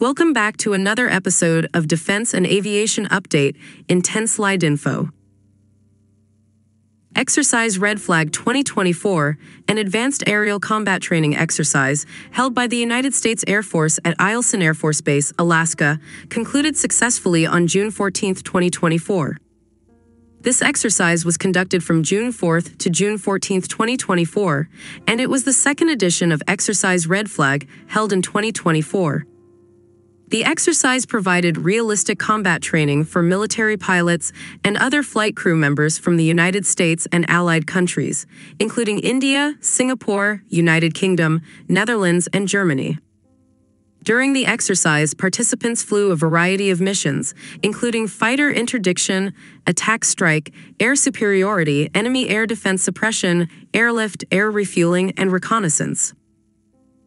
Welcome back to another episode of Defense and Aviation Update in 10 Slide Info. Exercise Red Flag 2024, an advanced aerial combat training exercise held by the United States Air Force at Eielson Air Force Base, Alaska, concluded successfully on June 14, 2024. This exercise was conducted from June 4th to June 14, 2024, and it was the second edition of Exercise Red Flag held in 2024. The exercise provided realistic combat training for military pilots and other flight crew members from the United States and allied countries, including India, Singapore, United Kingdom, Netherlands, and Germany. During the exercise, participants flew a variety of missions, including fighter interdiction, attack strike, air superiority, enemy air defense suppression, airlift, air refueling, and reconnaissance.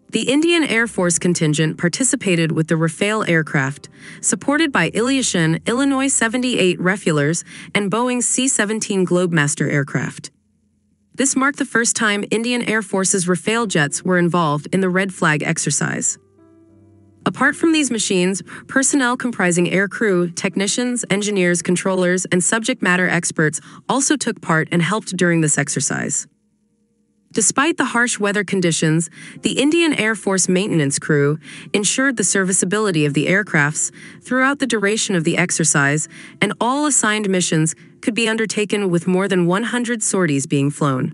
The Indian Air Force contingent participated with the Rafale aircraft, supported by Ilyushin Illinois 78 Refuelers and Boeing C 17 Globemaster aircraft. This marked the first time Indian Air Force's Rafale jets were involved in the Red Flag exercise. Apart from these machines, personnel comprising aircrew, technicians, engineers, controllers, and subject matter experts also took part and helped during this exercise. Despite the harsh weather conditions, the Indian Air Force maintenance crew ensured the serviceability of the aircrafts throughout the duration of the exercise, and all assigned missions could be undertaken with more than 100 sorties being flown.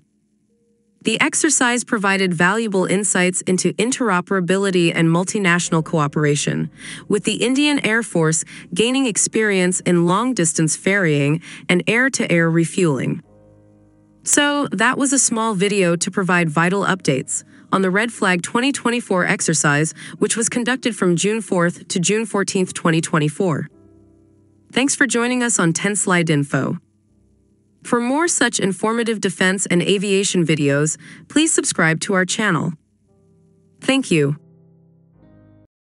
The exercise provided valuable insights into interoperability and multinational cooperation, with the Indian Air Force gaining experience in long distance ferrying and air to air refueling. So, that was a small video to provide vital updates on the Red Flag 2024 exercise, which was conducted from June 4th to June 14th, 2024. Thanks for joining us on 10 Slide Info. For more such informative defense and aviation videos, please subscribe to our channel. Thank you.